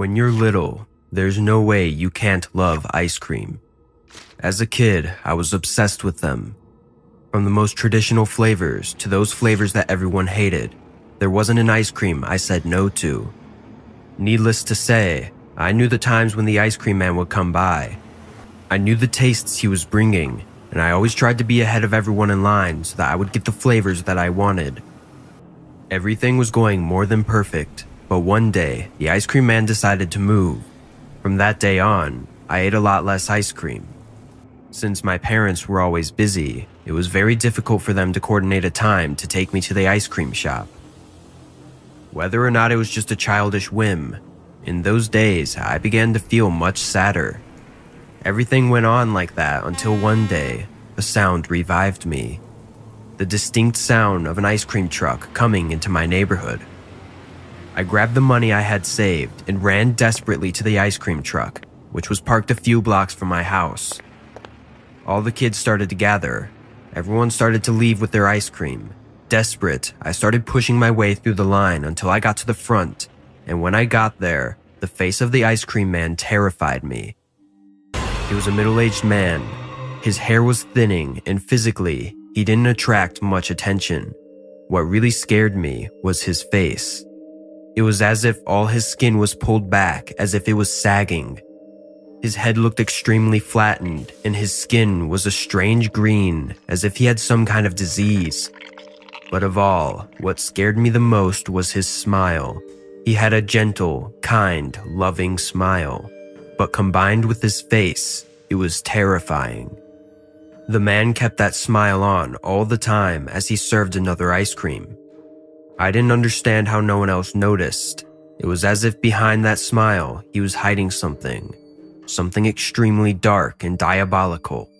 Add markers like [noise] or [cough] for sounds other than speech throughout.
When you're little, there's no way you can't love ice cream. As a kid, I was obsessed with them. From the most traditional flavors to those flavors that everyone hated, there wasn't an ice cream I said no to. Needless to say, I knew the times when the ice cream man would come by. I knew the tastes he was bringing, and I always tried to be ahead of everyone in line so that I would get the flavors that I wanted. Everything was going more than perfect, but one day, the ice cream man decided to move. From that day on, I ate a lot less ice cream. Since my parents were always busy, it was very difficult for them to coordinate a time to take me to the ice cream shop. Whether or not it was just a childish whim, in those days I began to feel much sadder. Everything went on like that until one day, a sound revived me. The distinct sound of an ice cream truck coming into my neighborhood. I grabbed the money I had saved and ran desperately to the ice cream truck, which was parked a few blocks from my house. All the kids started to gather. Everyone started to leave with their ice cream. Desperate, I started pushing my way through the line until I got to the front, and when I got there, the face of the ice cream man terrified me. He was a middle aged man. His hair was thinning, and physically, he didn't attract much attention. What really scared me was his face. It was as if all his skin was pulled back, as if it was sagging. His head looked extremely flattened, and his skin was a strange green, as if he had some kind of disease. But of all, what scared me the most was his smile. He had a gentle, kind, loving smile but combined with his face, it was terrifying. The man kept that smile on all the time as he served another ice cream. I didn't understand how no one else noticed. It was as if behind that smile, he was hiding something. Something extremely dark and diabolical.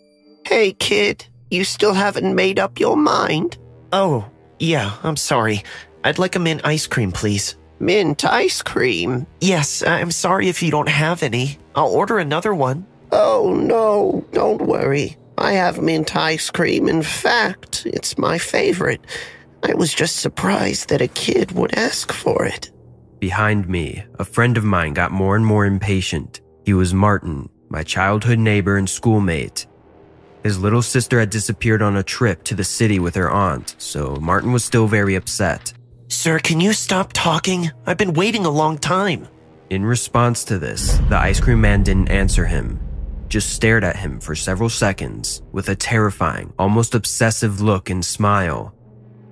Hey, kid, you still haven't made up your mind? Oh, yeah, I'm sorry. I'd like a mint ice cream, please. Mint ice cream? Yes, I'm sorry if you don't have any. I'll order another one. Oh, no, don't worry. I have mint ice cream. In fact, it's my favorite. I was just surprised that a kid would ask for it. Behind me, a friend of mine got more and more impatient. He was Martin, my childhood neighbor and schoolmate. His little sister had disappeared on a trip to the city with her aunt, so Martin was still very upset. Sir, can you stop talking? I've been waiting a long time. In response to this, the ice cream man didn't answer him, just stared at him for several seconds with a terrifying, almost obsessive look and smile.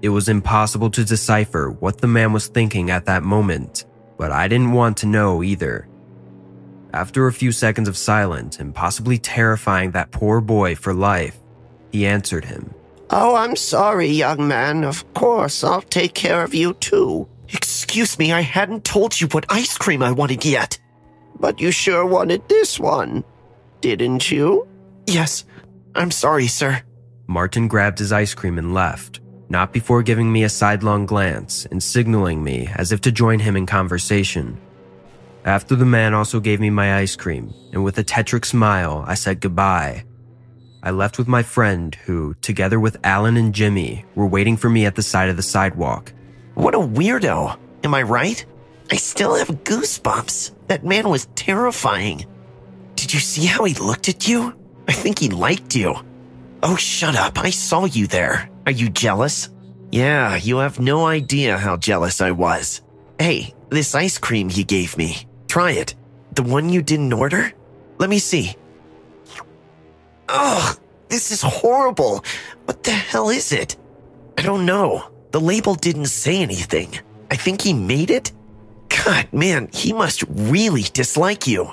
It was impossible to decipher what the man was thinking at that moment, but I didn't want to know either. After a few seconds of silence and possibly terrifying that poor boy for life, he answered him. Oh, I'm sorry, young man. Of course, I'll take care of you too. Excuse me, I hadn't told you what ice cream I wanted yet. But you sure wanted this one, didn't you? Yes. I'm sorry, sir. Martin grabbed his ice cream and left, not before giving me a sidelong glance and signaling me as if to join him in conversation. After the man also gave me my ice cream, and with a tetric smile, I said goodbye I left with my friend who, together with Alan and Jimmy, were waiting for me at the side of the sidewalk. What a weirdo. Am I right? I still have goosebumps. That man was terrifying. Did you see how he looked at you? I think he liked you. Oh, shut up. I saw you there. Are you jealous? Yeah, you have no idea how jealous I was. Hey, this ice cream he gave me. Try it. The one you didn't order? Let me see. Ugh, this is horrible. What the hell is it? I don't know. The label didn't say anything. I think he made it? God, man, he must really dislike you.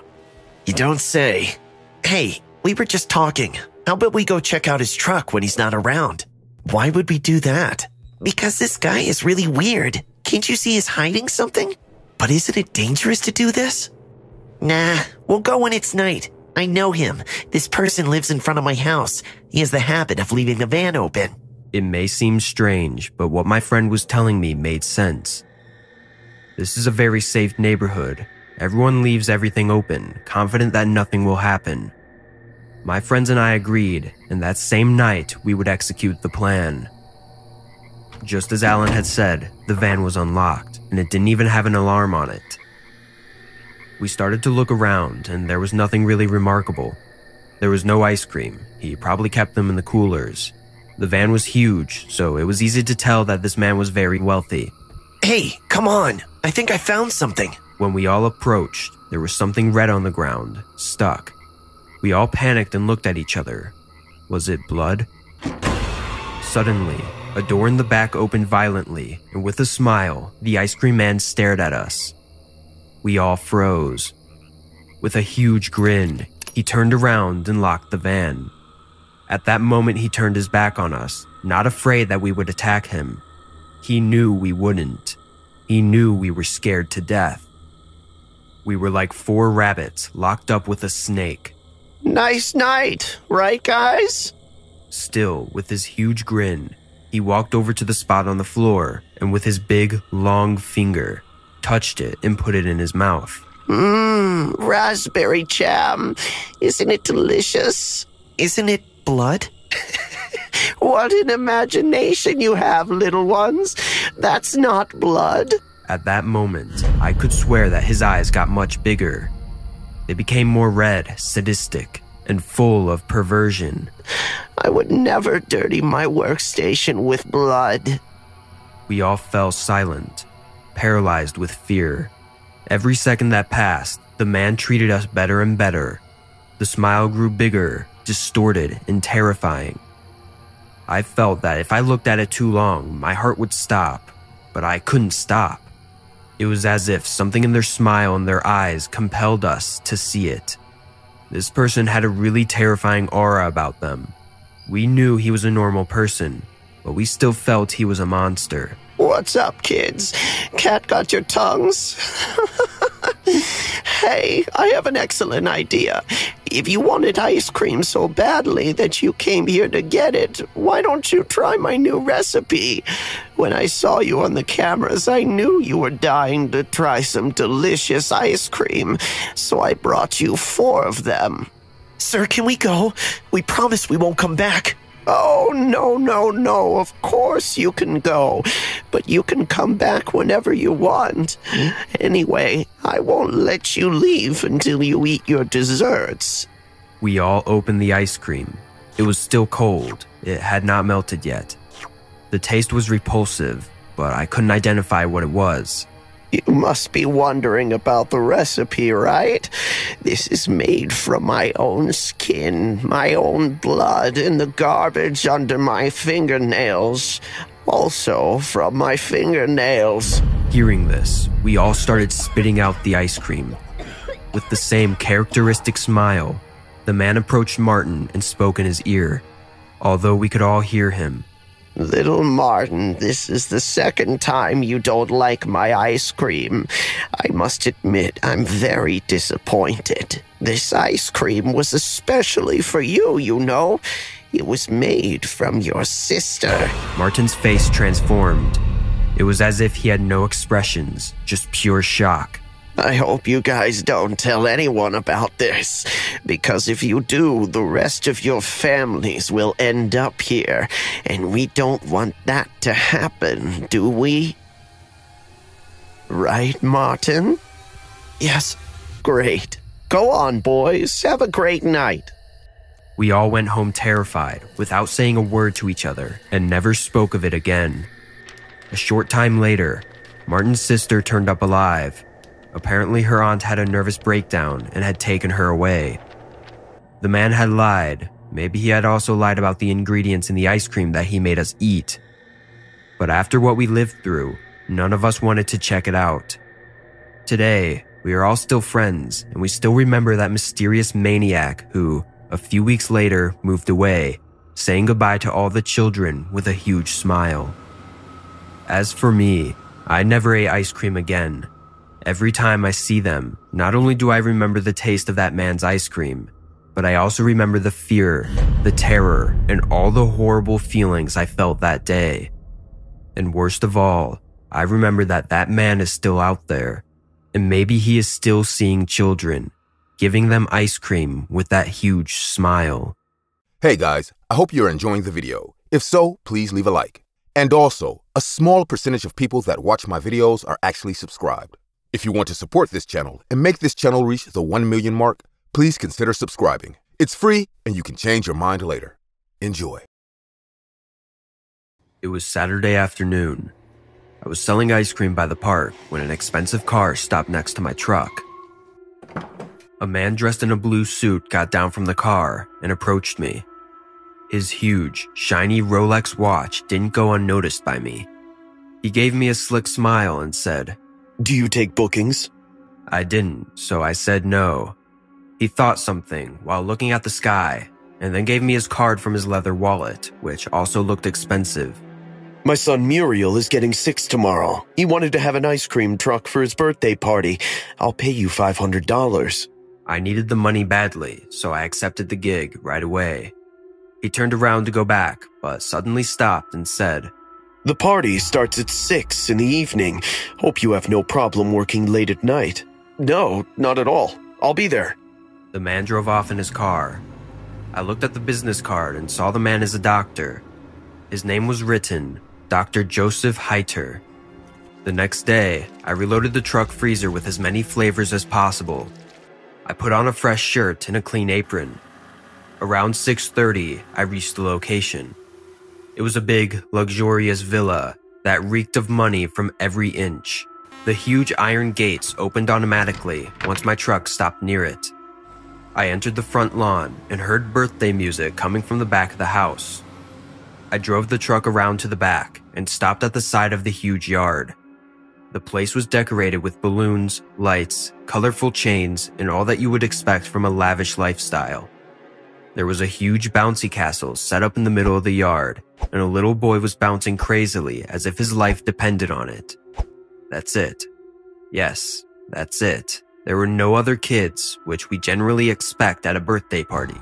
You don't say. Hey, we were just talking. How about we go check out his truck when he's not around? Why would we do that? Because this guy is really weird. Can't you see he's hiding something? But isn't it dangerous to do this? Nah, we'll go when it's night. I know him. This person lives in front of my house. He has the habit of leaving the van open. It may seem strange, but what my friend was telling me made sense. This is a very safe neighborhood. Everyone leaves everything open, confident that nothing will happen. My friends and I agreed, and that same night we would execute the plan. Just as Alan had said, the van was unlocked, and it didn't even have an alarm on it. We started to look around, and there was nothing really remarkable. There was no ice cream. He probably kept them in the coolers. The van was huge, so it was easy to tell that this man was very wealthy. Hey, come on. I think I found something. When we all approached, there was something red on the ground, stuck. We all panicked and looked at each other. Was it blood? Suddenly, a door in the back opened violently, and with a smile, the ice cream man stared at us. We all froze. With a huge grin, he turned around and locked the van. At that moment, he turned his back on us, not afraid that we would attack him. He knew we wouldn't. He knew we were scared to death. We were like four rabbits locked up with a snake. Nice night, right, guys? Still, with his huge grin, he walked over to the spot on the floor and with his big, long finger, touched it and put it in his mouth. Mmm, raspberry jam. Isn't it delicious? Isn't it blood? [laughs] What an imagination you have, little ones. That's not blood. At that moment, I could swear that his eyes got much bigger. They became more red, sadistic, and full of perversion. I would never dirty my workstation with blood. We all fell silent, paralyzed with fear. Every second that passed, the man treated us better and better. The smile grew bigger, distorted, and terrifying. I felt that if I looked at it too long, my heart would stop, but I couldn't stop. It was as if something in their smile and their eyes compelled us to see it. This person had a really terrifying aura about them. We knew he was a normal person, but we still felt he was a monster. What's up, kids? Cat got your tongues? [laughs] hey, I have an excellent idea. If you wanted ice cream so badly that you came here to get it, why don't you try my new recipe? When I saw you on the cameras, I knew you were dying to try some delicious ice cream, so I brought you four of them. Sir, can we go? We promise we won't come back. Oh, no, no, no. Of course you can go. But you can come back whenever you want. Anyway, I won't let you leave until you eat your desserts. We all opened the ice cream. It was still cold, it had not melted yet. The taste was repulsive, but I couldn't identify what it was. You must be wondering about the recipe, right? This is made from my own skin, my own blood, and the garbage under my fingernails. Also, from my fingernails. Hearing this, we all started spitting out the ice cream. With the same characteristic smile, the man approached Martin and spoke in his ear. Although we could all hear him, Little Martin, this is the second time you don't like my ice cream. I must admit, I'm very disappointed. This ice cream was especially for you, you know. It was made from your sister. Martin's face transformed. It was as if he had no expressions, just pure shock. I hope you guys don't tell anyone about this, because if you do, the rest of your families will end up here, and we don't want that to happen, do we? Right, Martin? Yes. Great. Go on, boys. Have a great night. We all went home terrified, without saying a word to each other, and never spoke of it again. A short time later, Martin's sister turned up alive. Apparently, her aunt had a nervous breakdown and had taken her away. The man had lied. Maybe he had also lied about the ingredients in the ice cream that he made us eat. But after what we lived through, none of us wanted to check it out. Today, we are all still friends, and we still remember that mysterious maniac who, a few weeks later, moved away, saying goodbye to all the children with a huge smile. As for me, I never ate ice cream again. Every time I see them, not only do I remember the taste of that man's ice cream, but I also remember the fear, the terror, and all the horrible feelings I felt that day. And worst of all, I remember that that man is still out there, and maybe he is still seeing children, giving them ice cream with that huge smile. Hey guys, I hope you're enjoying the video. If so, please leave a like. And also, a small percentage of people that watch my videos are actually subscribed. If you want to support this channel and make this channel reach the 1 million mark, please consider subscribing. It's free and you can change your mind later. Enjoy. It was Saturday afternoon. I was selling ice cream by the park when an expensive car stopped next to my truck. A man dressed in a blue suit got down from the car and approached me. His huge, shiny Rolex watch didn't go unnoticed by me. He gave me a slick smile and said, Do you take bookings? I didn't, so I said no. He thought something while looking at the sky and then gave me his card from his leather wallet, which also looked expensive. My son Muriel is getting six tomorrow. He wanted to have an ice cream truck for his birthday party. I'll pay you $500. I needed the money badly, so I accepted the gig right away. He turned around to go back, but suddenly stopped and said, The party starts at 6 in the evening. Hope you have no problem working late at night. No, not at all. I'll be there. The man drove off in his car. I looked at the business card and saw the man as a doctor. His name was written Dr. Joseph Hyder. The next day, I reloaded the truck freezer with as many flavors as possible. I put on a fresh shirt and a clean apron. Around 6:30, I reached the location. It was a big, luxurious villa that reeked of money from every inch. The huge iron gates opened automatically once my truck stopped near it. I entered the front lawn and heard birthday music coming from the back of the house. I drove the truck around to the back and stopped at the side of the huge yard. The place was decorated with balloons, lights, colorful chains, and all that you would expect from a lavish lifestyle. There was a huge bouncy castle set up in the middle of the yard, and a little boy was bouncing crazily as if his life depended on it. That's it. Yes, that's it. There were no other kids, which we generally expect at a birthday party.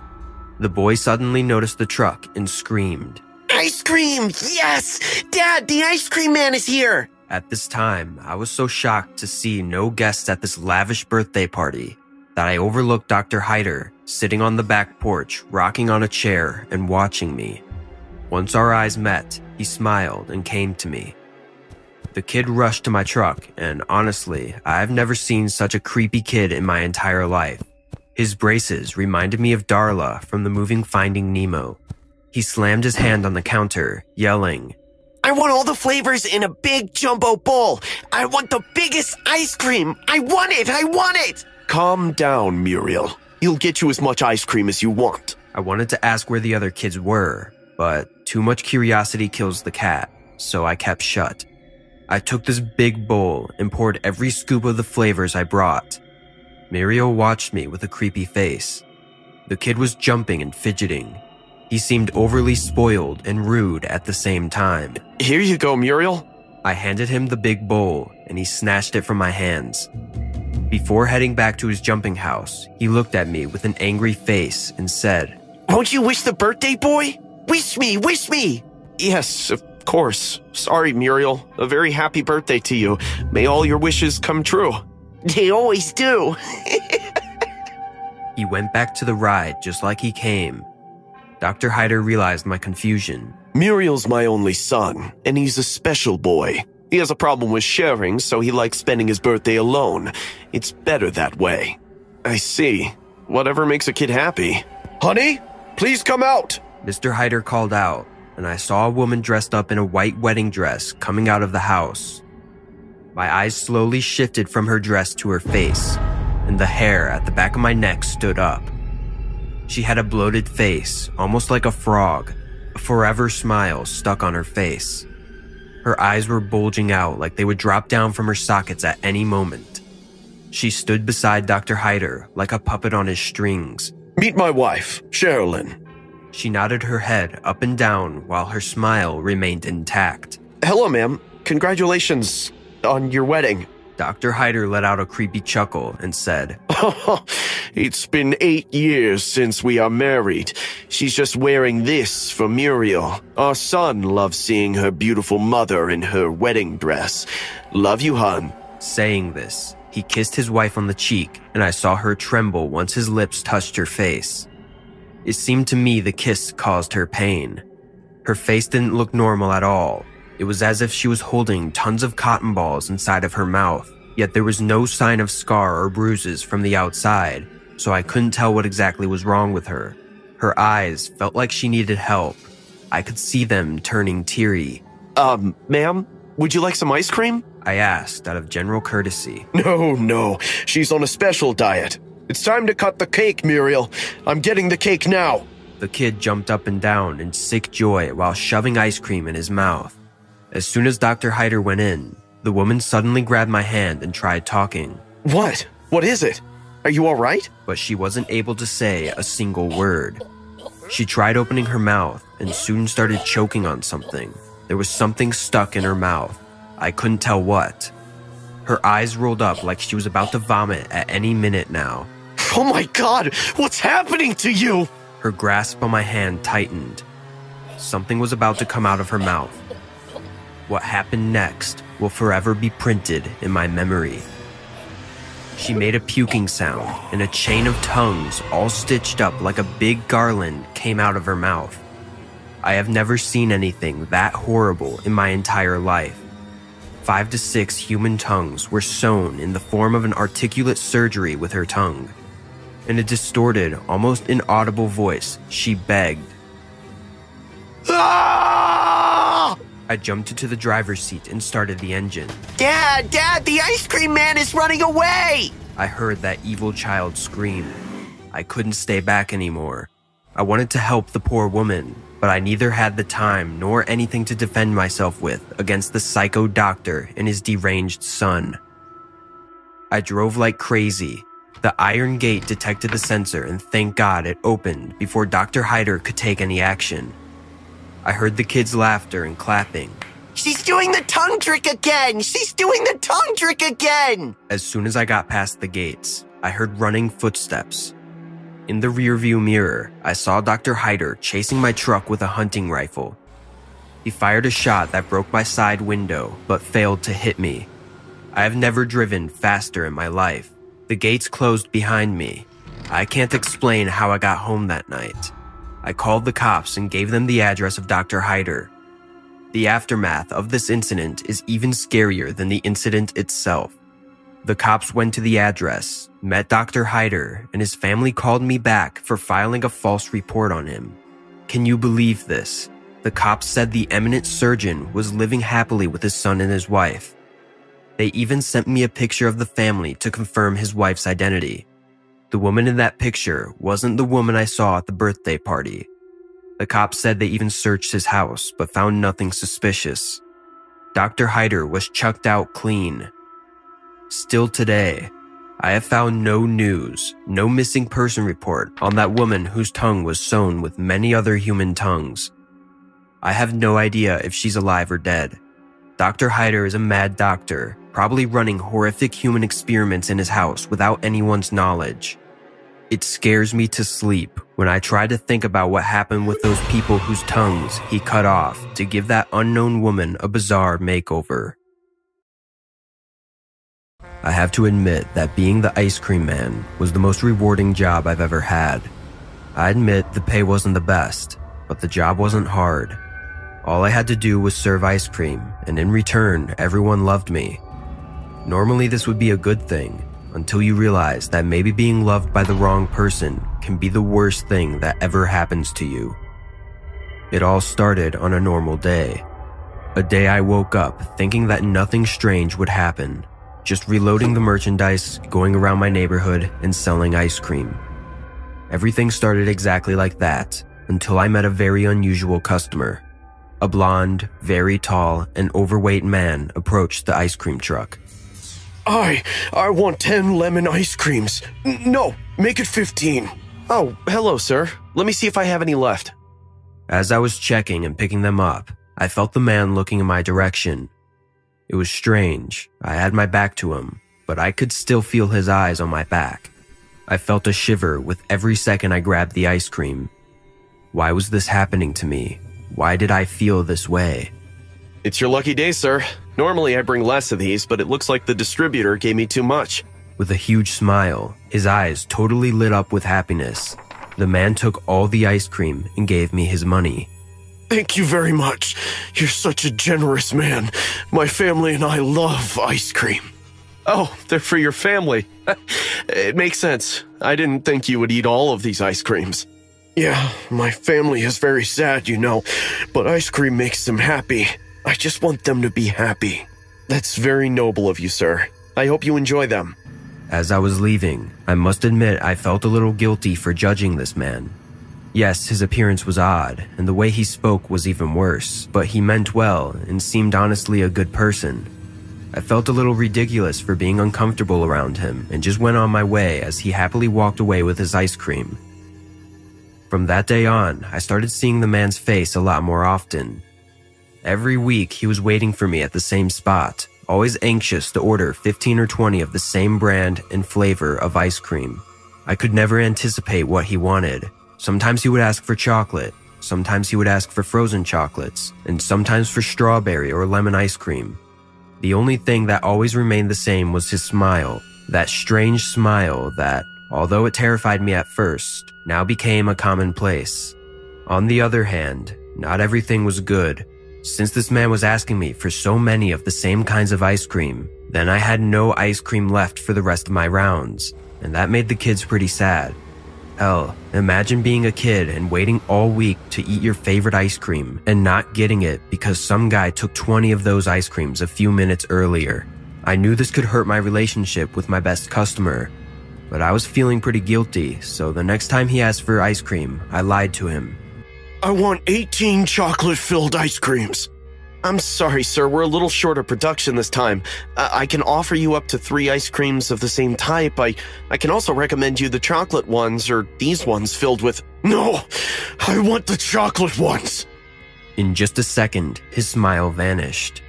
The boy suddenly noticed the truck and screamed. Ice cream! Yes! Dad, the ice cream man is here! At this time, I was so shocked to see no guests at this lavish birthday party that I overlooked Dr. Hyder sitting on the back porch, rocking on a chair and watching me. Once our eyes met, he smiled and came to me. The kid rushed to my truck, and honestly, I've never seen such a creepy kid in my entire life. His braces reminded me of Darla from the movie Finding Nemo. He slammed his hand on the counter, yelling, I want all the flavors in a big jumbo bowl. I want the biggest ice cream. I want it. I want it. Calm down, Muriel. He'll get you as much ice cream as you want. I wanted to ask where the other kids were, but too much curiosity kills the cat, so I kept shut. I took this big bowl and poured every scoop of the flavors I brought. Muriel watched me with a creepy face. The kid was jumping and fidgeting. He seemed overly spoiled and rude at the same time. Here you go, Muriel. I handed him the big bowl and he snatched it from my hands. Before heading back to his jumping house, he looked at me with an angry face and said, Won't you wish the birthday boy? Wish me, wish me. Yes, of course. Sorry, Muriel. A very happy birthday to you. May all your wishes come true. They always do. [laughs] He went back to the ride just like he came. Dr. Hyder realized my confusion. Muriel's my only son, and he's a special boy. He has a problem with sharing, so he likes spending his birthday alone. It's better that way. I see. Whatever makes a kid happy. Honey, please come out. Mr. Hyder called out, and I saw a woman dressed up in a white wedding dress coming out of the house. My eyes slowly shifted from her dress to her face, and the hair at the back of my neck stood up. She had a bloated face, almost like a frog, a forever smile stuck on her face. Her eyes were bulging out like they would drop down from her sockets at any moment. She stood beside Dr. Hyder like a puppet on his strings. Meet my wife, Sherilyn. She nodded her head up and down while her smile remained intact. Hello, ma'am. Congratulations on your wedding. Dr. Hyder let out a creepy chuckle and said, [laughs] It's been eight years since we are married. She's just wearing this for Muriel. Our son loves seeing her beautiful mother in her wedding dress. Love you, hun. Saying this, he kissed his wife on the cheek, and I saw her tremble once his lips touched her face. It seemed to me the kiss caused her pain. Her face didn't look normal at all. It was as if she was holding tons of cotton balls inside of her mouth. yet there was no sign of scar or bruises from the outside, so I couldn't tell what exactly was wrong with her. Her eyes felt like she needed help. I could see them turning teary. Um, ma'am, would you like some ice cream? I asked out of general courtesy. [laughs] No, no. She's on a special diet. It's time to cut the cake, Muriel. I'm getting the cake now. The kid jumped up and down in sick joy while shoving ice cream in his mouth. As soon as Dr. Hyder went in, the woman suddenly grabbed my hand and tried talking. What? What is it? Are you all right? But she wasn't able to say a single word. She tried opening her mouth and soon started choking on something. There was something stuck in her mouth. I couldn't tell what. Her eyes rolled up like she was about to vomit at any minute now. Oh my god, what's happening to you? Her grasp on my hand tightened. Something was about to come out of her mouth. What happened next will forever be printed in my memory. She made a puking sound, and a chain of tongues, all stitched up like a big garland, came out of her mouth. I have never seen anything that horrible in my entire life. Five to six human tongues were sewn in the form of an articulate surgery with her tongue. In a distorted, almost inaudible voice, she begged. Ah! I jumped into the driver's seat and started the engine. Dad, Dad, the ice cream man is running away! I heard that evil child scream. I couldn't stay back anymore. I wanted to help the poor woman, but I neither had the time nor anything to defend myself with against the psycho doctor and his deranged son. I drove like crazy. The iron gate detected the sensor and thank God it opened before Dr. Hyder could take any action. I heard the kids' laughter and clapping. She's doing the tongue trick again! She's doing the tongue trick again! As soon as I got past the gates, I heard running footsteps. In the rearview mirror, I saw Dr. Hyder chasing my truck with a hunting rifle. He fired a shot that broke my side window, but failed to hit me. I have never driven faster in my life. The gates closed behind me. I can't explain how I got home that night. I called the cops and gave them the address of Dr. Hyder. The aftermath of this incident is even scarier than the incident itself. The cops went to the address, met Dr. Hyder, and his family called me back for filing a false report on him. Can you believe this? The cops said the eminent surgeon was living happily with his son and his wife. They even sent me a picture of the family to confirm his wife's identity. The woman in that picture wasn't the woman I saw at the birthday party. The cops said they even searched his house but found nothing suspicious. Dr. Hyder was chucked out clean. Still today, I have found no news, no missing person report on that woman whose tongue was sewn with many other human tongues. I have no idea if she's alive or dead. Dr. Hyder is a mad doctor, probably running horrific human experiments in his house without anyone's knowledge. It scares me to sleep when I try to think about what happened with those people whose tongues he cut off to give that unknown woman a bizarre makeover. I have to admit that being the ice cream man was the most rewarding job I've ever had. I admit the pay wasn't the best, but the job wasn't hard. All I had to do was serve ice cream, and in return, everyone loved me. Normally, this would be a good thing, until you realize that maybe being loved by the wrong person can be the worst thing that ever happens to you. It all started on a normal day. A day I woke up thinking that nothing strange would happen, just reloading the merchandise, going around my neighborhood, and selling ice cream. Everything started exactly like that until I met a very unusual customer. A blonde, very tall, and overweight man approached the ice cream truck. I, I want 10 lemon ice creams. N- no, make it 15. Oh, hello, sir. Let me see if I have any left. As I was checking and picking them up, I felt the man looking in my direction. It was strange. I had my back to him, but I could still feel his eyes on my back. I felt a shiver with every second I grabbed the ice cream. Why was this happening to me? Why did I feel this way? It's your lucky day, sir. Normally I bring less of these, but it looks like the distributor gave me too much. With a huge smile, his eyes totally lit up with happiness. The man took all the ice cream and gave me his money. Thank you very much. You're such a generous man. My family and I love ice cream. Oh, they're for your family. [laughs] it makes sense. I didn't think you would eat all of these ice creams. Yeah, my family is very sad, you know, but ice cream makes them happy. I just want them to be happy. That's very noble of you, sir. I hope you enjoy them. As I was leaving, I must admit I felt a little guilty for judging this man. Yes, his appearance was odd, and the way he spoke was even worse, but he meant well and seemed honestly a good person. I felt a little ridiculous for being uncomfortable around him and just went on my way as he happily walked away with his ice cream. From that day on, I started seeing the man's face a lot more often. Every week, he was waiting for me at the same spot, always anxious to order 15 or 20 of the same brand and flavor of ice cream. I could never anticipate what he wanted. Sometimes he would ask for chocolate, sometimes he would ask for frozen chocolates, and sometimes for strawberry or lemon ice cream. The only thing that always remained the same was his smile, that strange smile that, although it terrified me at first, now became a commonplace. On the other hand, not everything was good. Since this man was asking me for so many of the same kinds of ice cream, then I had no ice cream left for the rest of my rounds, and that made the kids pretty sad. Hell, imagine being a kid and waiting all week to eat your favorite ice cream and not getting it because some guy took 20 of those ice creams a few minutes earlier. I knew this could hurt my relationship with my best customer, but I was feeling pretty guilty, so the next time he asked for ice cream, I lied to him. I want 18 chocolate filled ice creams. I'm sorry, sir. We're a little short of production this time. I can offer you up to three ice creams of the same type. I, I can also recommend you the chocolate ones or these ones filled with. No! I want the chocolate ones! In just a second, his smile vanished.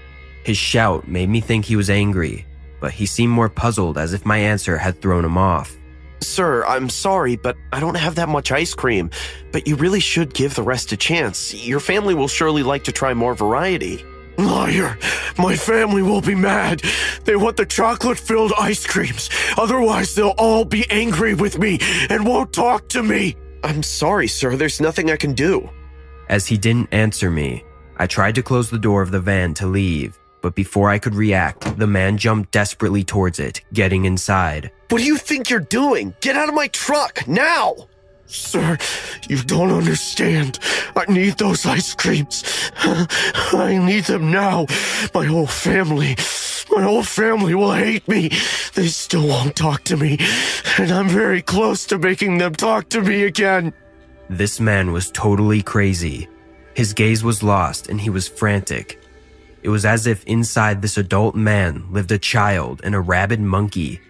His shout made me think he was angry, but he seemed more puzzled as if my answer had thrown him off. Sir, I'm sorry, but I don't have that much ice cream. But you really should give the rest a chance. Your family will surely like to try more variety. Liar! My family will be mad. They want the chocolate filled ice creams. Otherwise, they'll all be angry with me and won't talk to me. I'm sorry, sir. There's nothing I can do. As he didn't answer me, I tried to close the door of the van to leave, but before I could react, the man jumped desperately towards it, getting inside. What do you think you're doing? Get out of my truck, now! Sir, you don't understand. I need those ice creams. [laughs] I need them now. My whole family, my whole family will hate me. They still won't talk to me, and I'm very close to making them talk to me again. This man was totally crazy. His gaze was lost and he was frantic. It was as if inside this adult man lived a child and a rabid monkey.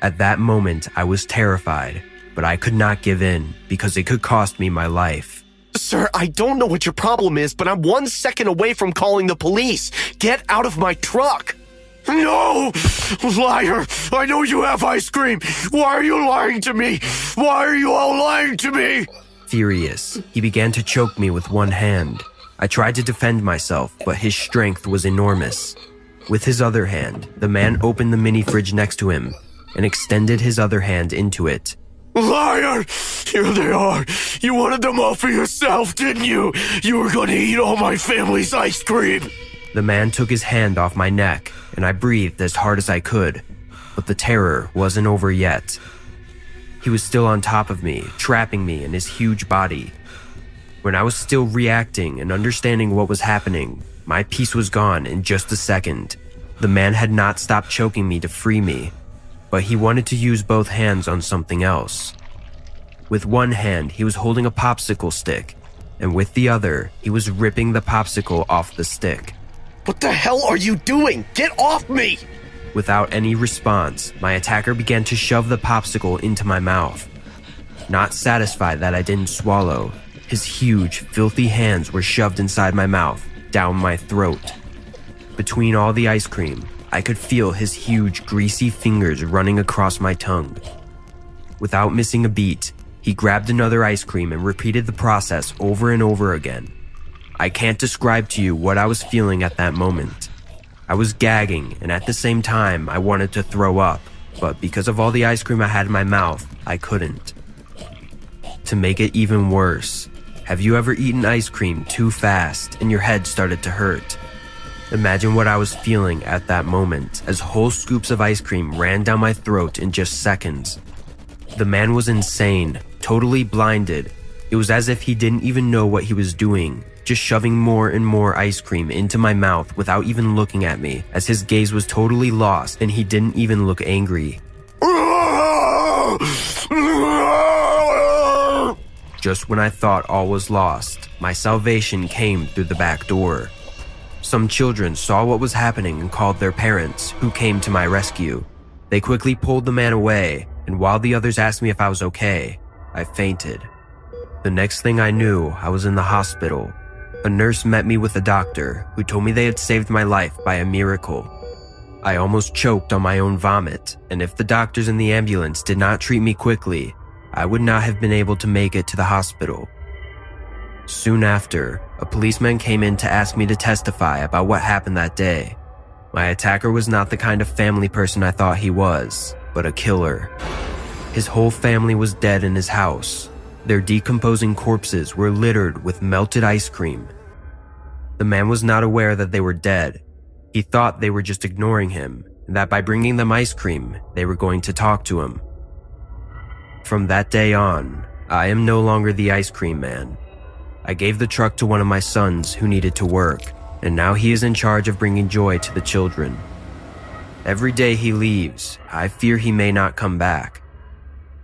At that moment, I was terrified but I could not give in because it could cost me my life. Sir, I don't know what your problem is, but I'm one second away from calling the police. Get out of my truck. No! Liar! I know you have ice cream! Why are you lying to me? Why are you all lying to me? Furious, he began to choke me with one hand. I tried to defend myself, but his strength was enormous. With his other hand, the man opened the mini fridge next to him and extended his other hand into it. Liar! Here they are. You wanted them all for yourself, didn't you? You were going to eat all my family's ice cream. The man took his hand off my neck, and I breathed as hard as I could. But the terror wasn't over yet. He was still on top of me, trapping me in his huge body. When I was still reacting and understanding what was happening, my peace was gone in just a second. The man had not stopped choking me to free me, but he wanted to use both hands on something else. With one hand, he was holding a popsicle stick, and with the other, he was ripping the popsicle off the stick. What the hell are you doing? Get off me! Without any response, my attacker began to shove the popsicle into my mouth. Not satisfied that I didn't swallow, his huge, filthy hands were shoved inside my mouth, down my throat. Between all the ice cream, I could feel his huge, greasy fingers running across my tongue. Without missing a beat, he grabbed another ice cream and repeated the process over and over again. I can't describe to you what I was feeling at that moment. I was gagging, and at the same time, I wanted to throw up, but because of all the ice cream I had in my mouth, I couldn't. To make it even worse, have you ever eaten ice cream too fast and your head started to hurt? Imagine what I was feeling at that moment as whole scoops of ice cream ran down my throat in just seconds. The man was insane, totally blinded. It was as if he didn't even know what he was doing, just shoving more and more ice cream into my mouth without even looking at me, as his gaze was totally lost and he didn't even look angry. [laughs] Just when I thought all was lost, my salvation came through the back door. Some children saw what was happening and called their parents, who came to my rescue. They quickly pulled the man away, and while the others asked me if I was okay, I fainted. The next thing I knew, I was in the hospital. A nurse met me with a doctor who told me they had saved my life by a miracle. I almost choked on my own vomit, and if the doctors in the ambulance did not treat me quickly, I would not have been able to make it to the hospital. Soon after, a policeman came in to ask me to testify about what happened that day. My attacker was not the kind of family person I thought he was, but a killer. His whole family was dead in his house. Their decomposing corpses were littered with melted ice cream. The man was not aware that they were dead. He thought they were just ignoring him, and that by bringing them ice cream, they were going to talk to him. From that day on, I am no longer the ice cream man. I gave the truck to one of my sons who needed to work, and now he is in charge of bringing joy to the children. Every day he leaves, I fear he may not come back.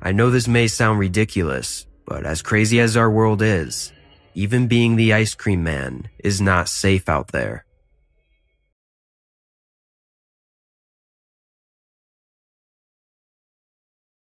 I know this may sound ridiculous, but as crazy as our world is, even being the ice cream man is not safe out there.